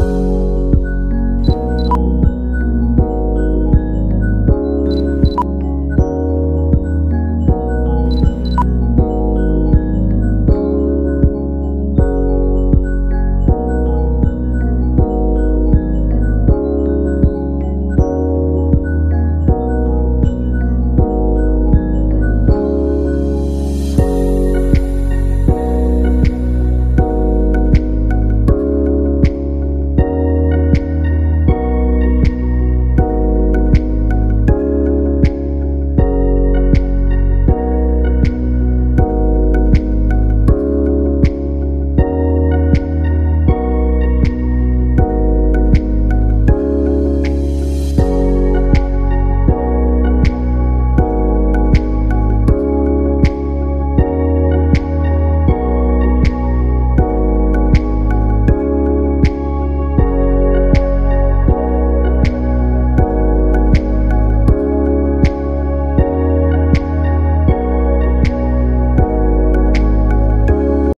you.